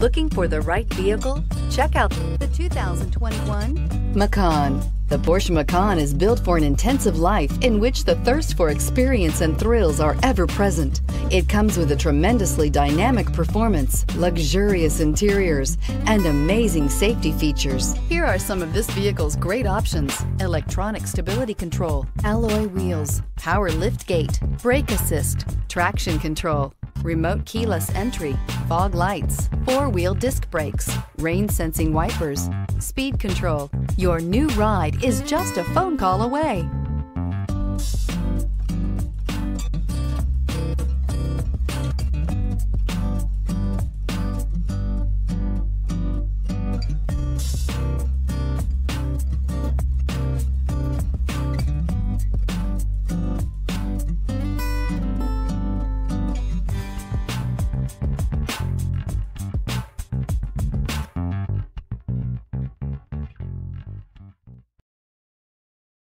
Looking for the right vehicle? Check out the 2021 Macan. The Porsche Macan is built for an intensive life in which the thirst for experience and thrills are ever present. It comes with a tremendously dynamic performance, luxurious interiors, and amazing safety features. Here are some of this vehicle's great options. Electronic stability control, alloy wheels, power lift gate, brake assist, traction control, remote keyless entry, fog lights, four-wheel disc brakes, rain sensing wipers, speed control. Your new ride is just a phone call away.